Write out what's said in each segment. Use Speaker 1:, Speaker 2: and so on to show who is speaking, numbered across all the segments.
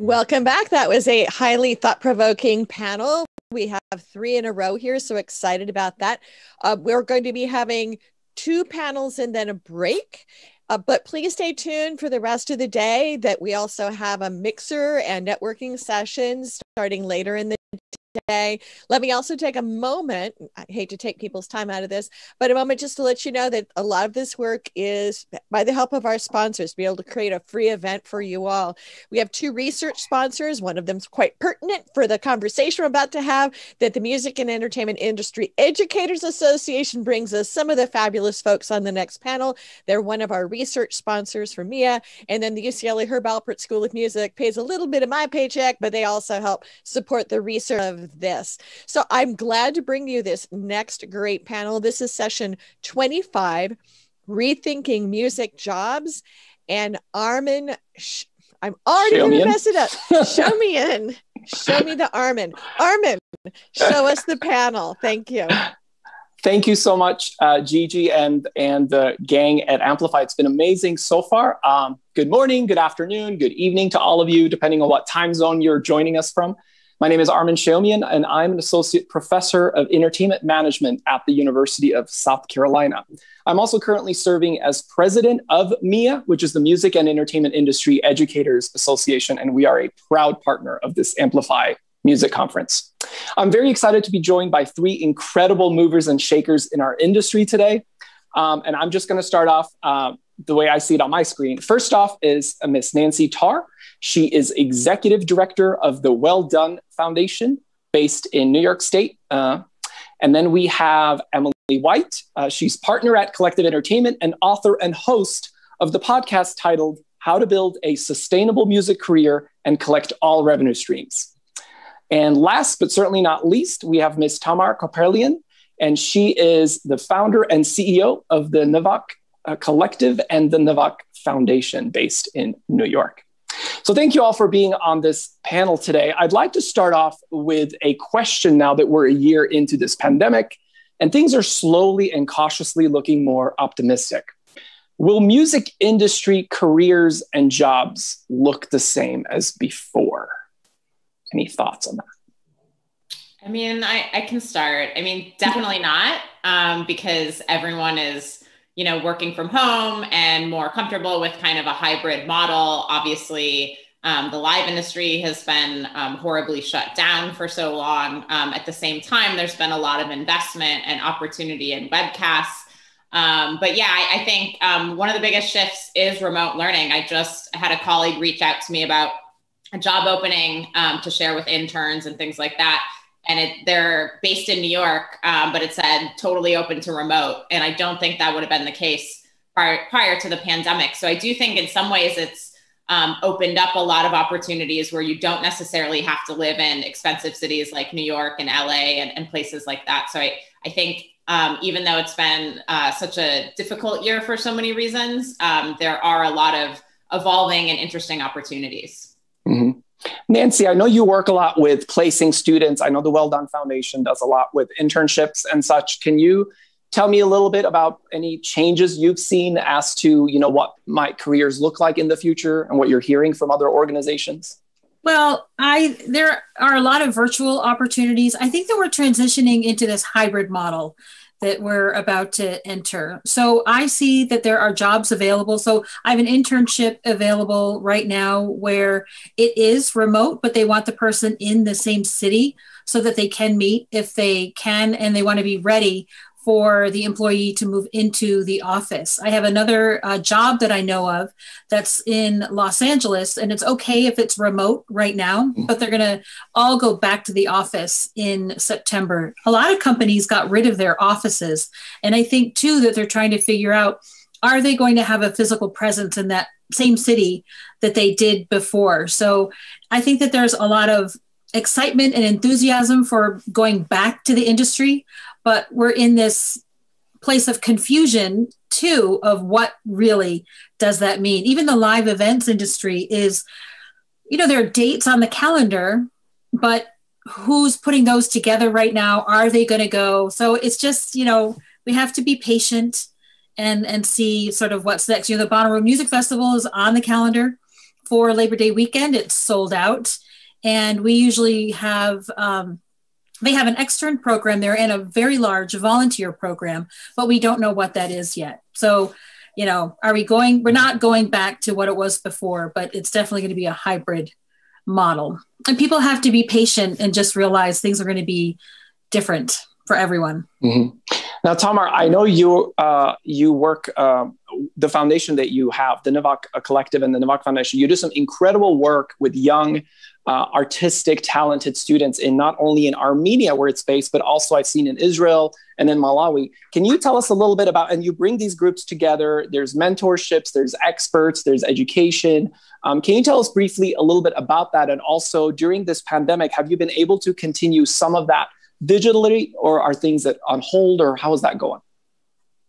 Speaker 1: Welcome back. That was a highly thought provoking panel. We have three in a row here, so excited about that. Uh, we're going to be having two panels and then a break. Uh, but please stay tuned for the rest of the day that we also have a mixer and networking sessions starting later in the today. Let me also take a moment. I hate to take people's time out of this, but a moment just to let you know that a lot of this work is by the help of our sponsors to be able to create a free event for you all. We have two research sponsors. One of them's quite pertinent for the conversation we're about to have that the Music and Entertainment Industry Educators Association brings us some of the fabulous folks on the next panel. They're one of our research sponsors for MEIEA. And then the UCLA Herb Alpert School of Music pays a little bit of my paycheck, but they also help support the research of this. So I'm glad to bring you this next great panel. This is session 25 Rethinking Music Jobs. And Armen, sh- I'm already going to mess it up. show me in. Show me the Armen. Armen, show us the panel. Thank you.
Speaker 2: Thank you so much, uh, Gigi and and the gang at Amplify. It's been amazing so far. Um, good morning, good afternoon, good evening to all of you, depending on what time zone you're joining us from. My name is Armen Shaomian, and I'm an associate professor of entertainment management at the University of South Carolina. I'm also currently serving as president of MEIEA, which is the Music and Entertainment Industry Educators Association, and we are a proud partner of this Amplify Music Conference. I'm very excited to be joined by three incredible movers and shakers in our industry today. Um, and I'm just going to start off uh, the way I see it on my screen. First off is Miss Nancy Tarr. She is executive director of the Well Dunn Foundation based in New York State. Uh, and then we have Emily White. Uh, she's partner at Collective Entertainment and author and host of the podcast titled How to Build a Sustainable Music Career and Collect All Revenue Streams. And last but certainly not least, we have Ms. Tamar Kaprelian, and she is the founder and CEO of the Nvak uh, Collective and the Nvak Foundation based in New York. So, thank you all for being on this panel today. I'd like to start off with a question now that we're a year into this pandemic and things are slowly and cautiously looking more optimistic. Will music industry careers and jobs look the same as before? Any thoughts on that?
Speaker 3: I mean, I, I can start. I mean, definitely not, um, because everyone is you know, working from home and more comfortable with kind of a hybrid model. Obviously, um, the live industry has been um, horribly shut down for so long. Um, at the same time, there's been a lot of investment and opportunity in webcasts. Um, but yeah, I, I think um, one of the biggest shifts is remote learning. I just had a colleague reach out to me about a job opening um, to share with interns and things like that and it, they're based in New York, um, but it said totally open to remote. And I don't think that would have been the case prior, prior to the pandemic. So I do think in some ways it's um, opened up a lot of opportunities where you don't necessarily have to live in expensive cities like New York and LA and, and places like that. So I, I think um, even though it's been uh, such a difficult year for so many reasons, um, there are a lot of evolving and interesting opportunities.
Speaker 2: Nancy, I know you work a lot with placing students. I know the Well Dunn Foundation does a lot with internships and such. Can you tell me a little bit about any changes you've seen as to, you know, what might careers look like in the future and what you're hearing from other organizations?
Speaker 4: Well, I there are a lot of virtual opportunities. I think that we're transitioning into this hybrid model that we're about to enter. So I see that there are jobs available. So I have an internship available right now where it is remote, but they want the person in the same city so that they can meet if they can and they want to be ready for the employee to move into the office. I have another uh, job that I know of that's in Los Angeles, and it's okay if it's remote right now, mm-hmm. but they're going to all go back to the office in September. A lot of companies got rid of their offices. And I think, too, that they're trying to figure out are they going to have a physical presence in that same city that they did before? So I think that there's a lot of excitement and enthusiasm for going back to the industry but we're in this place of confusion too of what really does that mean even the live events industry is you know there are dates on the calendar but who's putting those together right now are they going to go so it's just you know we have to be patient and and see sort of what's next you know the bonnaroo music festival is on the calendar for Labor Day weekend. It's sold out. And we usually have, um, they have an extern program They're in a very large volunteer program, but we don't know what that is yet. So, you know, are we going, we're not going back to what it was before, but it's definitely going to be a hybrid model. And people have to be patient and just realize things are going to be different for everyone.
Speaker 2: Mm-hmm. Now, Tamar, I know you uh, you work um, the foundation that you have, the Nvak Collective and the Nvak Foundation. You do some incredible work with young, uh, artistic, talented students in not only in Armenia where it's based, but also I've seen in Israel and in Malawi. Can you tell us a little bit about? And you bring these groups together. There's mentorships, there's experts, there's education. Um, can you tell us briefly a little bit about that? And also during this pandemic, have you been able to continue some of that digitally, or are things that on hold, or how is that going?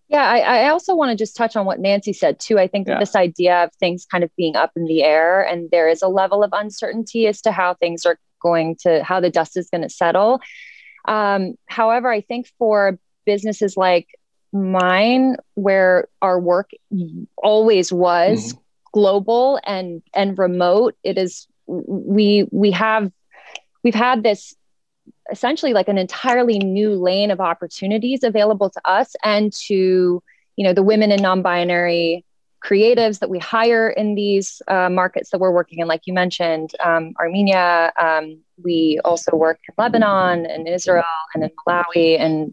Speaker 5: Yeah, I, I also want to just touch on what Nancy said too. I think yeah. this idea of things kind of being up in the air and there is a level of uncertainty as to how things are going to, how the dust is going to settle. Um, however, I think for businesses like mine, where our work always was mm-hmm. global and and remote, it is we we have we've had this essentially like an entirely new lane of opportunities available to us and to you know the women and non-binary creatives that we hire in these uh, markets that we're working in. Like you mentioned um, armenia um, we also work in lebanon and israel and in malawi and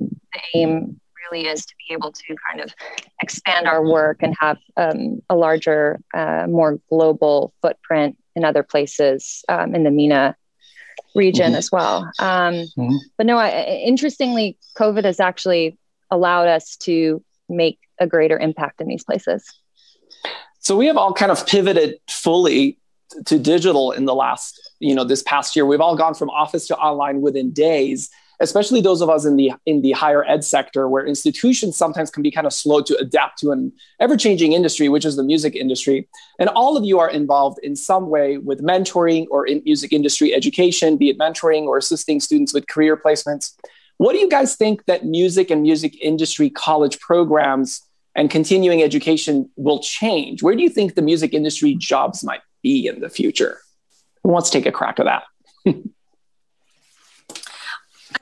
Speaker 5: um, the aim really is to be able to kind of expand our work and have um, a larger uh, more global footprint in other places um, in the MENA region mm-hmm. as well. Um, mm-hmm. But no, I, interestingly, COVID has actually allowed us to make a greater impact in these places.
Speaker 2: So we have all kind of pivoted fully to digital in the last, you know, this past year. We've all gone from office to online within days especially those of us in the in the higher ed sector where institutions sometimes can be kind of slow to adapt to an ever-changing industry which is the music industry. And all of you are involved in some way with mentoring or in music industry education be it mentoring or assisting students with career placements. What do you guys think that music and music industry college programs and continuing education will change? Where do you think the music industry jobs might be in the future? Who wants to take a crack at that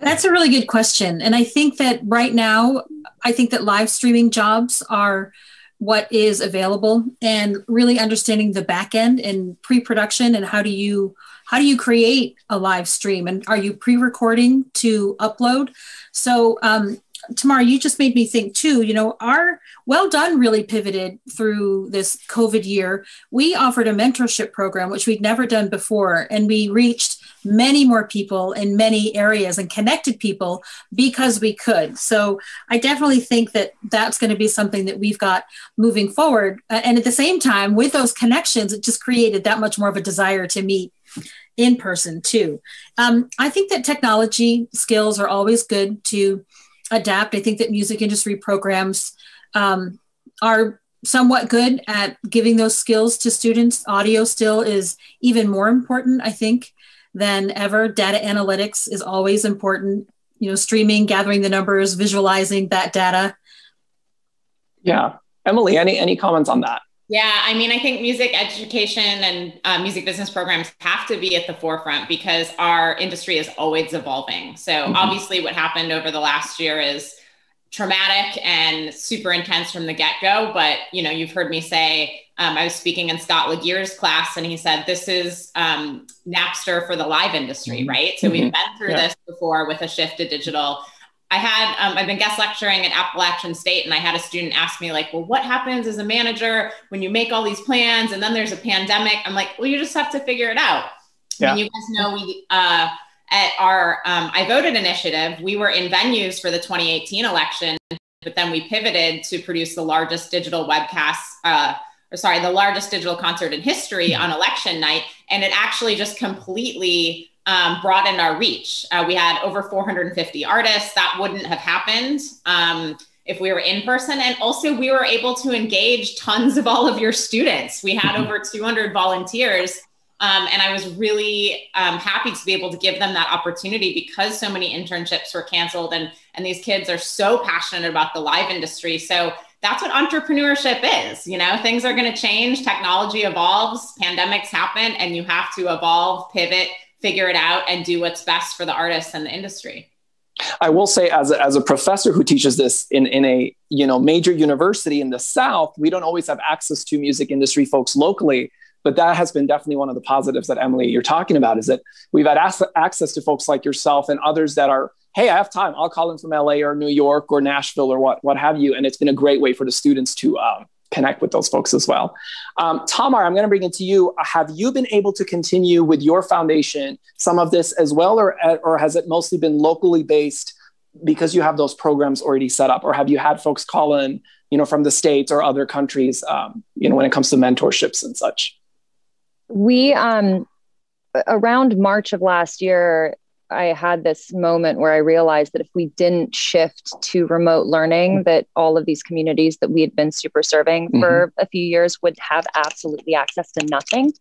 Speaker 4: That's a really good question. And I think that right now, I think that live streaming jobs are what is available and really understanding the back end and pre-production and how do you how do you create a live stream and are you pre-recording to upload so um, Tamar, you just made me think too. You know, our Well Dunn really pivoted through this COVID year. We offered a mentorship program, which we'd never done before, and we reached many more people in many areas and connected people because we could. So I definitely think that that's going to be something that we've got moving forward. And at the same time, with those connections, it just created that much more of a desire to meet in person too. Um, I think that technology skills are always good to adapt. I think that music industry programs um, are somewhat good at giving those skills to students. Audio still is even more important, I think, than ever. Data analytics is always important. You know, streaming, gathering the numbers, visualizing that data.
Speaker 2: Yeah, Emily, any any comments on that?
Speaker 3: Yeah, I mean, I think music education and uh, music business programs have to be at the forefront because our industry is always evolving. So, mm-hmm. obviously, what happened over the last year is traumatic and super intense from the get go. But, you know, you've heard me say, um, I was speaking in Scott Laguerre's class, and he said, This is um, Napster for the live industry, mm-hmm. right? So, we've mm-hmm. been through yeah. this before with a shift to digital. I had um, I've been guest lecturing at Appalachian State, and I had a student ask me like, "Well, what happens as a manager when you make all these plans and then there's a pandemic?" I'm like, "Well, you just have to figure it out." Yeah. And you guys know we uh, at our um, iVoted initiative, we were in venues for the 2018 election, but then we pivoted to produce the largest digital webcast. Uh, or sorry, the largest digital concert in history on election night, and it actually just completely um, broadened our reach. Uh, we had over 450 artists. That wouldn't have happened um, if we were in person. And also, we were able to engage tons of all of your students. We had mm-hmm. over 200 volunteers. Um, and I was really um, happy to be able to give them that opportunity because so many internships were canceled and, and these kids are so passionate about the live industry. So that's what entrepreneurship is. You know, things are going to change, technology evolves, pandemics happen, and you have to evolve, pivot, figure it out, and do what's best for the artists and the industry.
Speaker 2: I will say, as a, as a professor who teaches this in, in a you know major university in the South, we don't always have access to music industry folks locally. But that has been definitely one of the positives that Emily you're talking about is that we've had access to folks like yourself and others that are hey, I have time. I'll call in from LA or New York or Nashville or what, what have you. And it's been a great way for the students to um, connect with those folks as well. Um, Tamar, I'm going to bring it to you. Have you been able to continue with your foundation some of this as well, or, or has it mostly been locally based because you have those programs already set up, or have you had folks call in, you know, from the states or other countries, um, you know, when it comes to mentorships and such?
Speaker 5: We um, around March of last year, I had this moment where I realized that if we didn't shift to remote learning, mm-hmm. that all of these communities that we had been super serving mm-hmm. for a few years would have absolutely access to nothing.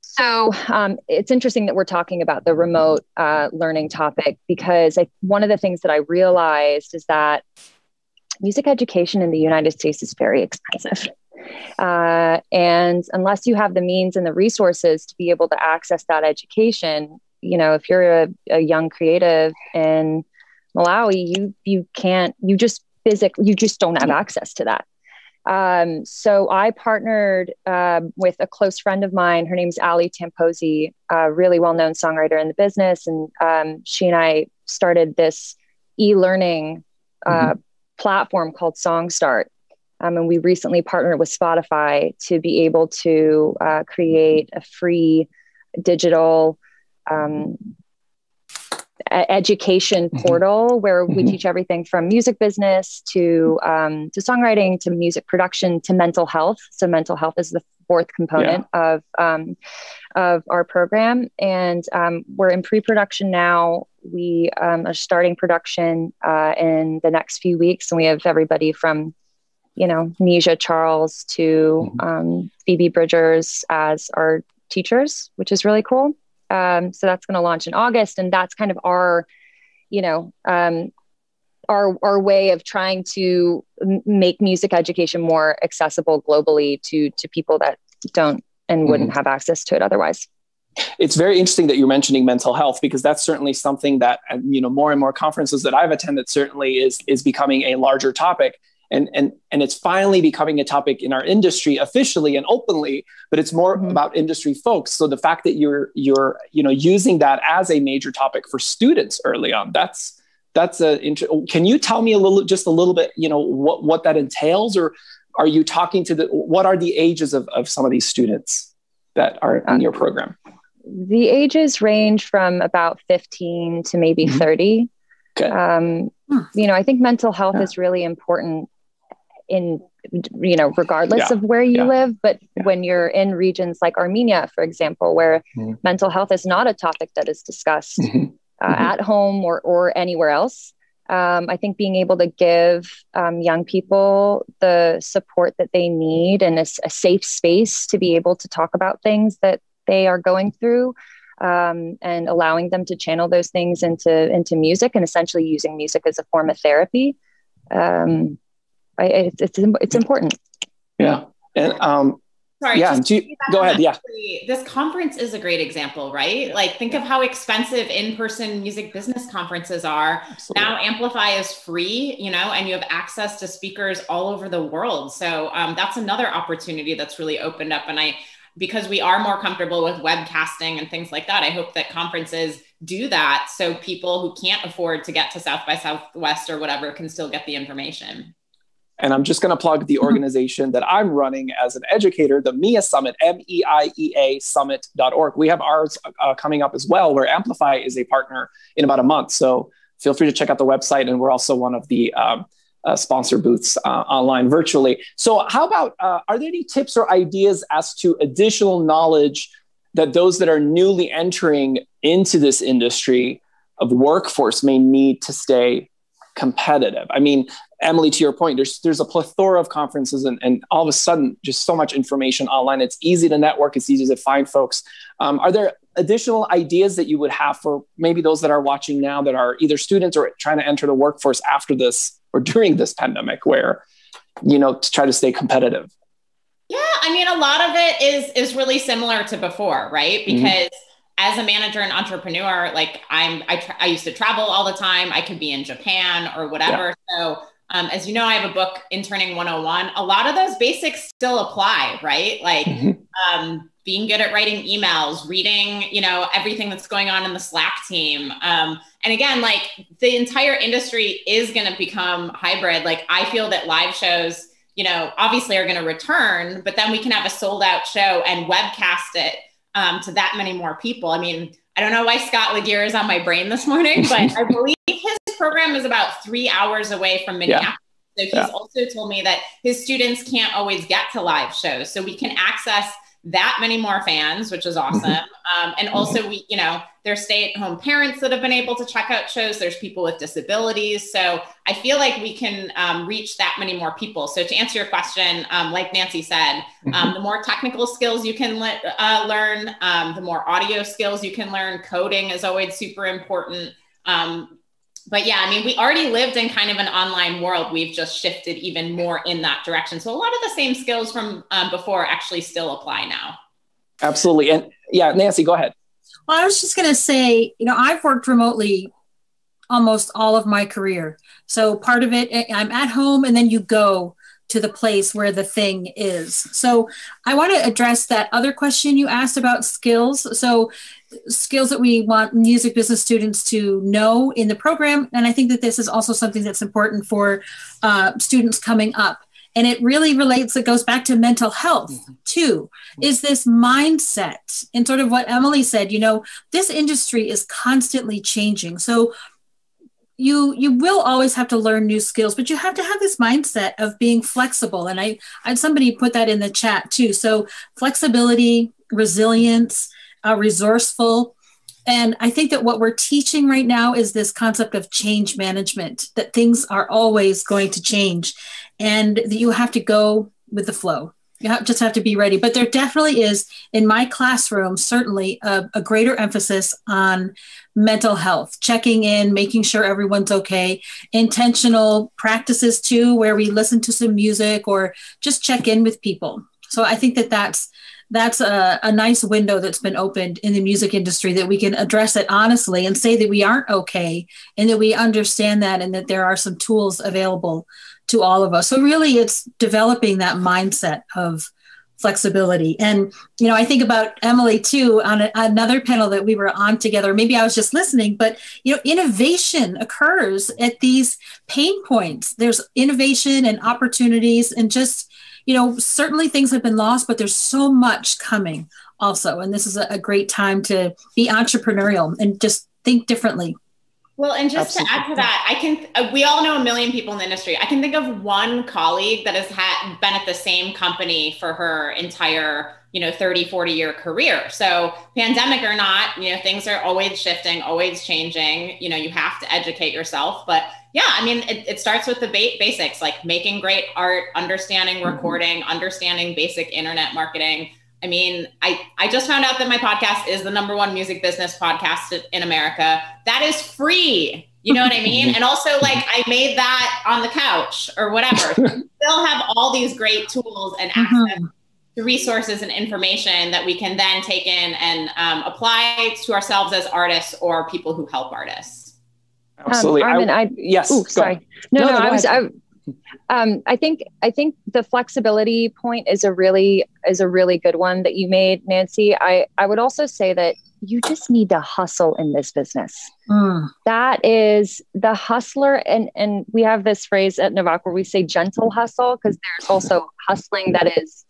Speaker 5: So um, it's interesting that we're talking about the remote uh, learning topic because I, one of the things that I realized is that music education in the United States is very expensive. Uh, and unless you have the means and the resources to be able to access that education, you know, if you're a, a young creative in Malawi, you you can't, you just physically, you just don't have access to that. Um, so I partnered uh, with a close friend of mine. Her name's Ali Tamposi, a really well-known songwriter in the business, and um, she and I started this e-learning uh, mm-hmm. platform called SongStart. Um, and we recently partnered with Spotify to be able to uh, create a free digital um, education mm-hmm. portal where we mm-hmm. teach everything from music business to um, to songwriting to music production to mental health. So mental health is the fourth component yeah. of um, of our program, and um, we're in pre-production now. We um, are starting production uh, in the next few weeks, and we have everybody from you know Nisha Charles to mm-hmm. Um, Phoebe Bridgers as our teachers, which is really cool. Um, so that's going to launch in August, and that's kind of our, you know, um, our our way of trying to m- make music education more accessible globally to to people that don't and wouldn't mm-hmm. have access to it otherwise.
Speaker 2: It's very interesting that you're mentioning mental health because that's certainly something that you know more and more conferences that I've attended certainly is is becoming a larger topic and and and it's finally becoming a topic in our industry officially and openly but it's more mm-hmm. about industry folks so the fact that you're you're you know using that as a major topic for students early on that's that's a can you tell me a little just a little bit you know what what that entails or are you talking to the what are the ages of, of some of these students that are in your program
Speaker 5: the ages range from about 15 to maybe mm-hmm. 30 okay. um, you know i think mental health yeah. is really important in you know regardless yeah. of where you yeah. live but yeah. when you're in regions like armenia for example where mm-hmm. mental health is not a topic that is discussed mm-hmm. Uh, mm-hmm. at home or or anywhere else um, i think being able to give um, young people the support that they need and a, a, safe space to be able to talk about things that they are going through um, and allowing them to channel those things into into music and essentially using music as a form of therapy um, I, it's, it's, it's important.
Speaker 2: Yeah. And, um,
Speaker 3: Sorry,
Speaker 2: yeah. You, go ahead. Yeah.
Speaker 3: This conference is a great example, right? Like, think of how expensive in-person music business conferences are. Absolutely. Now, Amplify is free, you know, and you have access to speakers all over the world. So um, that's another opportunity that's really opened up. And I, because we are more comfortable with webcasting and things like that, I hope that conferences do that so people who can't afford to get to South by Southwest or whatever can still get the information.
Speaker 2: And I'm just going to plug the mm-hmm. organization that I'm running as an educator, the MEIEA Summit, M E I E A Summit.org. We have ours uh, coming up as well, where Amplify is a partner in about a month. So feel free to check out the website. And we're also one of the um, uh, sponsor booths uh, online virtually. So, how about uh, are there any tips or ideas as to additional knowledge that those that are newly entering into this industry of workforce may need to stay competitive. I mean, Emily, to your point, there's there's a plethora of conferences, and, and all of a sudden, just so much information online. It's easy to network. It's easy to find folks. Um, are there additional ideas that you would have for maybe those that are watching now that are either students or trying to enter the workforce after this or during this pandemic, where you know, to try to stay competitive?
Speaker 3: Yeah, I mean, a lot of it is is really similar to before, right? Mm-hmm. Because mm-hmm. as a manager and entrepreneur, like I'm, I, tra- I used to travel all the time. I could be in Japan or whatever. Yeah. So, um, as you know, I have a book, Interning 101. A lot of those basics still apply, right? Like mm-hmm. um, being good at writing emails, reading, you know, everything that's going on in the Slack team. Um, and again, like the entire industry is going to become hybrid. Like I feel that live shows you know, obviously are going to return, but then we can have a sold out show and webcast it um, to that many more people. I mean, I don't know why Scott Laguerre is on my brain this morning, but I believe program is about three hours away from Minneapolis. Yeah. So he's yeah. also told me that his students can't always get to live shows. So we can access that many more fans, which is awesome. Um, and also, we, you know, there's stay at home parents that have been able to check out shows. There's people with disabilities. So I feel like we can um, reach that many more people. So to answer your question, um, like Nancy said, um, mm-hmm. the more technical skills you can le- uh, learn, um, the more audio skills you can learn. Coding is always super important. Um, but yeah, I mean, we already lived in kind of an online world. We've just shifted even more in that direction. So a lot of the same skills from um, before actually still apply now.
Speaker 2: Absolutely. And yeah, Nancy, go ahead.
Speaker 4: Well, I was just going to say, you know, I've worked remotely almost all of my career. So part of it, I'm at home and then you go to the place where the thing is. So I want to address that other question you asked about skills. So skills that we want music business students to know in the program. And I think that this is also something that's important for uh, students coming up. And it really relates, it goes back to mental health mm-hmm. too, is this mindset and sort of what Emily said, you know, this industry is constantly changing. So you you will always have to learn new skills but you have to have this mindset of being flexible and i i somebody put that in the chat too so flexibility resilience uh, resourceful. And I think that what we're teaching right now is this concept of change management, that things are always going to change and that you have to go with the flow. You have, just have to be ready. But there definitely is, in my classroom, certainly a, a greater emphasis on mental health, checking in, making sure everyone's okay, intentional practices too, where we listen to some music or just check in with people. So I think that that's that's a, a nice window that's been opened in the music industry that we can address it honestly and say that we aren't okay and that we understand that and that there are some tools available to all of us. So really it's developing that mindset of flexibility. And, you know, I think about Emily too on a, another panel that we were on together. Maybe I was just listening, but, you know, innovation occurs at these pain points. There's innovation and opportunities and just you know, certainly things have been lost, but there's so much coming also. And this is a, a great time to be entrepreneurial and just think differently.
Speaker 3: Well, and just Absolutely. to add to that, I can, uh, we all know a million people in the industry. I can think of one colleague that has had been at the same company for her entire, you know, 30, 40 year career. So pandemic or not, you know, things are always shifting, always changing. You know, you have to educate yourself, but yeah, I mean, it, it starts with the ba- basics, like making great art, understanding mm-hmm. recording, mm-hmm. understanding basic internet marketing. I mean, I, I just found out that my podcast is the number one music business podcast in America. That is free. You know what I mean? And also, like, I made that on the couch or whatever. So still have all these great tools and access mm-hmm. to resources and information that we can then take in and um, apply to ourselves as artists or people who help artists.
Speaker 2: Absolutely. Um,
Speaker 5: Armen, I, I
Speaker 2: yes.
Speaker 5: Ooh, sorry. No, no, no, I was. I, um, I think I think the flexibility point is a really is a really good one that you made, Nancy. I I would also say that you just need to hustle in this business. Mm. That is the hustler, and and we have this phrase at Nvak where we say gentle hustle because there's also hustling that is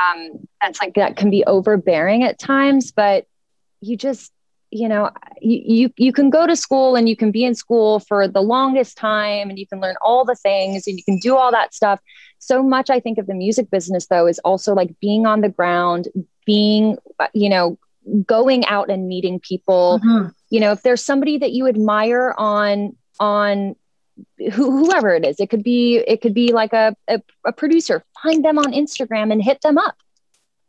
Speaker 5: um, that's like that can be overbearing at times, but you just you know you, you you can go to school and you can be in school for the longest time and you can learn all the things and you can do all that stuff. So much i think of the music business though is also like being on the ground being you know going out and meeting people. Mm-hmm. you know if there's somebody that you admire on on whoever it is it could be it could be like a, a, a producer. Find them on instagram and hit them up.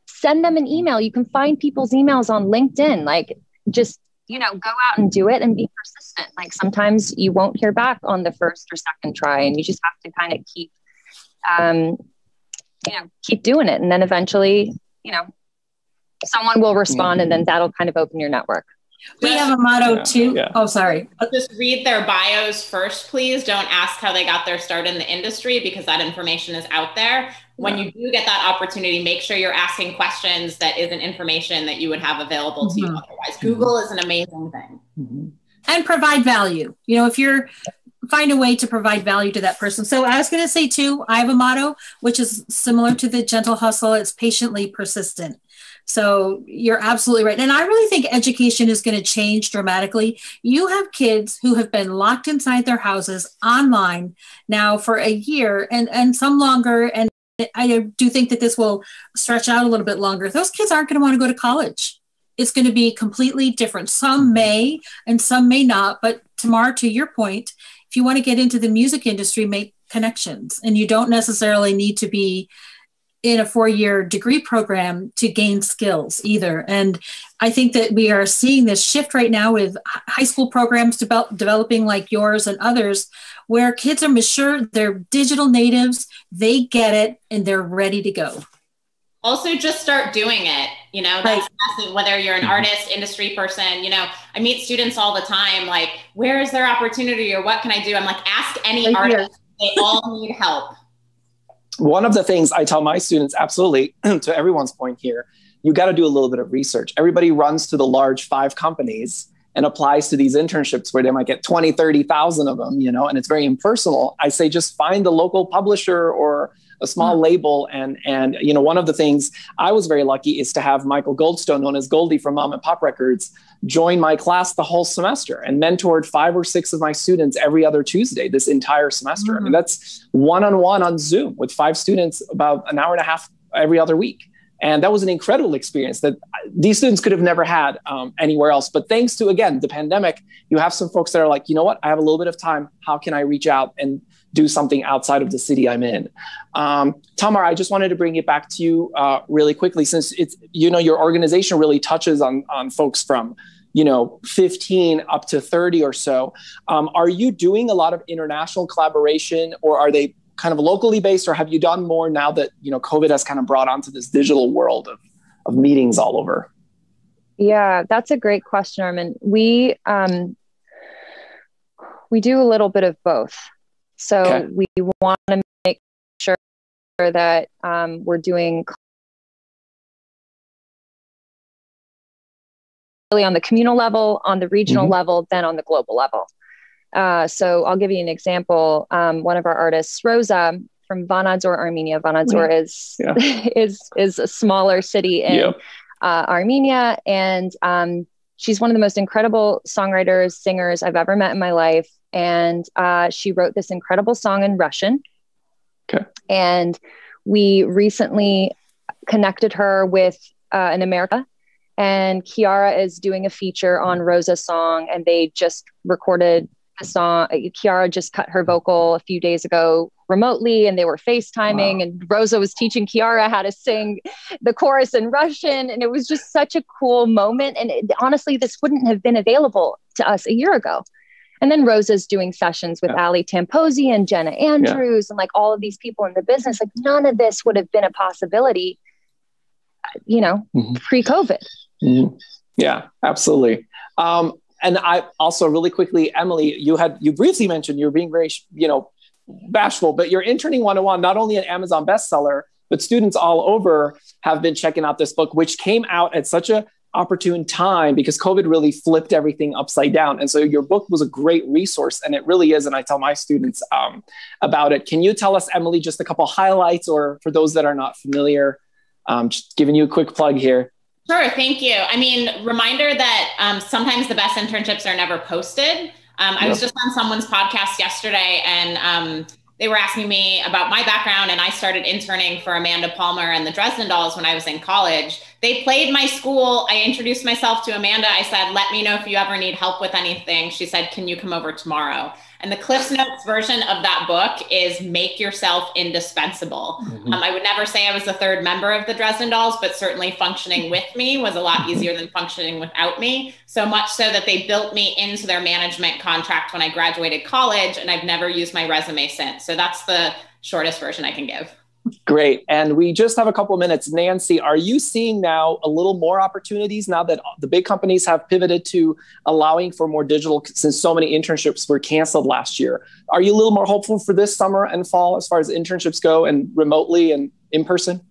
Speaker 5: Send them an email. You can find people's emails on linkedin. Like just you know go out and do it and be persistent like sometimes you won't hear back on the first or second try and you just have to kind of keep um, you know, keep doing it. And then eventually, you know, someone will respond mm-hmm. and then that'll kind of open your network.
Speaker 4: We have a motto yeah, too. Yeah. Oh, sorry.
Speaker 3: Just read their bios first, please. Don't ask how they got their start in the industry because that information is out there. When you do get that opportunity, make sure you're asking questions that isn't information that you would have available to mm-hmm. you otherwise. Google is an amazing thing.
Speaker 4: Mm-hmm. And provide value. You know, if you're find a way to provide value to that person. So I was going to say too, I have a motto which is similar to the gentle hustle. It's patiently persistent. So you're absolutely right. And I really think education is going to change dramatically. You have kids who have been locked inside their houses online now for a year and, and some longer. And I do think that this will stretch out a little bit longer. Those kids aren't going to want to go to college. It's going to be completely different. Some mm-hmm. may and some may not. But Tamar, to your point, if you want to get into the music industry, make connections. And you don't necessarily need to be in a four year degree program to gain skills either. And I think that we are seeing this shift right now with high school programs develop, developing like yours and others, where kids are mature, they're digital natives, they get it, and they're ready to go.
Speaker 3: Also, just start doing it. You know, that's right. whether you're an mm-hmm. artist, industry person. You know, I meet students all the time. Like, where is their opportunity, or what can I do? I'm like, ask any right artist. They all need help
Speaker 2: one of the things I tell my students, absolutely, to everyone's point here, you got to do a little bit of research. Everybody runs to the large five companies and applies to these internships where they might get 20, 30,000 of them, you know, and it's very impersonal. I say just find the local publisher or a small mm-hmm. label and and you know one of the things I was very lucky is to have Michael Goldstone known as Goldie from Mom and Pop Records join my class the whole semester and mentored five or six of my students every other Tuesday this entire semester. Mm-hmm. I mean, mm-hmm. that's one on one on Zoom with five students about an hour and a half every other week. And that was an incredible experience that these students could have never had um, anywhere else. But thanks to, again, the pandemic, you have some folks that are like, you know what, I have a little bit of time. How can I reach out and do something outside of the city I'm in? Um, Tamar, I just wanted to bring it back to you uh, really quickly, since it's, you know, your organization really touches on, on folks from you know 15 up to 30 or so um, are you doing a lot of international collaboration or are they kind of locally based or have you done more now that you know covid has kind of brought onto this digital world of, of meetings all over
Speaker 5: yeah that's a great question armen we um, we do a little bit of both so okay. we want to make sure that um, we're doing really on the communal level, on the regional mm-hmm. level, then on the global level. Uh, so I'll give you an example. Um, one of our artists, Rosa from Vanadzor, Armenia. Vanadzor mm-hmm. is yeah. is is a smaller city in yep. uh, Armenia, and um, she's one of the most incredible songwriters, singers I've ever met in my life. And uh, she wrote this incredible song in Russian.
Speaker 2: Okay.
Speaker 5: And we recently connected her with uh, an America and Kiara is doing a feature on Rosa's song, and they just recorded a song. Kiara just cut her vocal a few days ago remotely, and they were FaceTiming, wow. and Rosa was teaching Kiara how to sing the chorus in Russian, and it was just such a cool moment. And it, honestly, this wouldn't have been available to us a year ago. And then Rosa's doing sessions with yeah. Ali Tamposi and Jenna Andrews yeah. and like all of these people in the business. Like none of this would have been a possibility, you know, mm-hmm. pre-COVID.
Speaker 2: Mm-hmm. Yeah, absolutely. Um, and I also really quickly, Emily, you had you briefly mentioned you're being very, you know, bashful, but you're interning 101, not only an Amazon bestseller, but students all over have been checking out this book, which came out at such a opportune time because COVID really flipped everything upside down. And so your book was a great resource, and it really is. And I tell my students um, about it. Can you tell us, Emily, just a couple highlights, or for those that are not familiar, um, just giving you a quick plug here?
Speaker 3: Sure, thank you. I mean, reminder that um, sometimes the best internships are never posted. Um, I yep. was just on someone's podcast yesterday, and um, they were asking me about my background, and I started interning for Amanda Palmer and the Dresden Dolls when I was in college. They played my school. I introduced myself to Amanda. I said, "Let me know if you ever need help with anything." She said, "Can you come over tomorrow?" And the Cliffs Notes version of that book is make yourself indispensable. Mm-hmm. Um, I would never say I was the third member of the Dresden Dolls, but certainly functioning with me was a lot easier than functioning without me. So much so that they built me into their management contract when I graduated college, and I've never used my resume since. So that's the shortest version I can give.
Speaker 2: Great. And we just have a couple of minutes. Nancy, are you seeing now a little more opportunities now that the big companies have pivoted to allowing for more digital since so many internships were canceled last year? Are you a little more hopeful for this summer and fall as far as internships go and remotely and in person?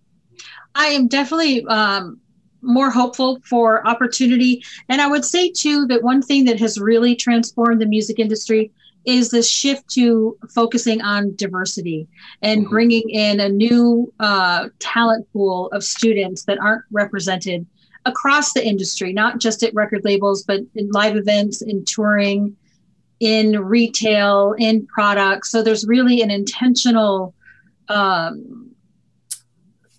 Speaker 4: I am definitely um, more hopeful for opportunity. And I would say, too, that one thing that has really transformed the music industry is this shift to focusing on diversity and mm-hmm. bringing in a new uh, talent pool of students that aren't represented across the industry, not just at record labels, but in live events, in touring, in retail, in products. So there's really an intentional um,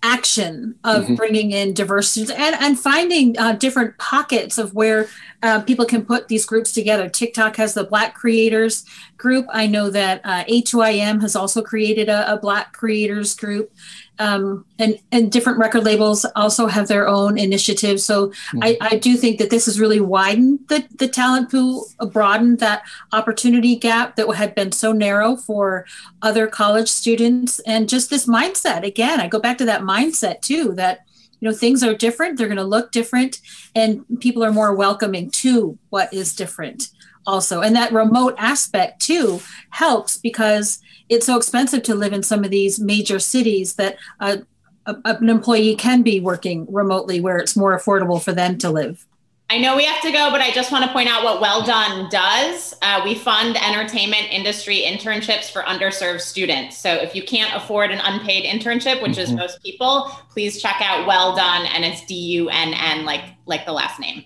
Speaker 4: action of mm-hmm. bringing in diversity and, and finding uh, different pockets of where uh, people can put these groups together. TikTok has the Black Creators group. I know that uh, A2IM has also created a, a Black Creators group um, and and different record labels also have their own initiatives. So mm-hmm. I, I do think that this has really widened the the talent pool, broadened that opportunity gap that had been so narrow for other college students, and just this mindset. Again, I go back to that mindset too. That you know things are different; they're going to look different, and people are more welcoming to what is different also and that remote aspect too helps because it's so expensive to live in some of these major cities that uh, a, an employee can be working remotely where it's more affordable for them to live.
Speaker 3: I know we have to go, but I just want to point out what Well Dunn does. Uh, we fund entertainment industry internships for underserved students. So if you can't afford an unpaid internship, which mm-hmm. is most people, please check out Well Dunn, and it's D U N N, like like the last name.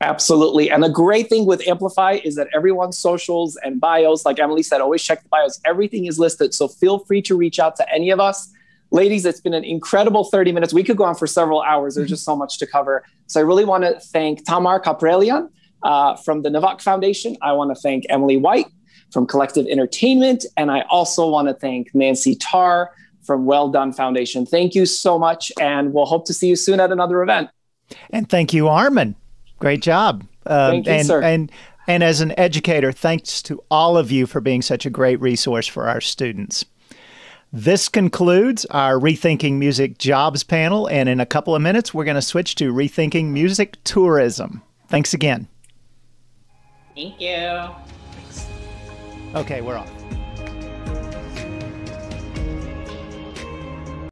Speaker 2: Absolutely. And the great thing with Amplify is that everyone's socials and bios, like Emily said, always check the bios. Everything is listed. So feel free to reach out to any of us. Ladies, it's been an incredible 30 minutes. We could go on for several hours. There's just so much to cover. So I really want to thank Tamar Kaprelian uh, from the Nvak Foundation. I want to thank Emily White from Collective Entertainment. And I also want to thank Nancy Tarr from Well Dunn Foundation. Thank you so much. And we'll hope to see you soon at another event.
Speaker 6: And thank you, Armen. Great job.
Speaker 2: Um, Thank you,
Speaker 6: and,
Speaker 2: sir.
Speaker 6: And, and as an educator, thanks to all of you for being such a great resource for our students. This concludes our Rethinking Music Jobs panel, and in a couple of minutes, we're going to switch to Rethinking Music Tourism. Thanks again.
Speaker 3: Thank you.
Speaker 6: Okay, we're off.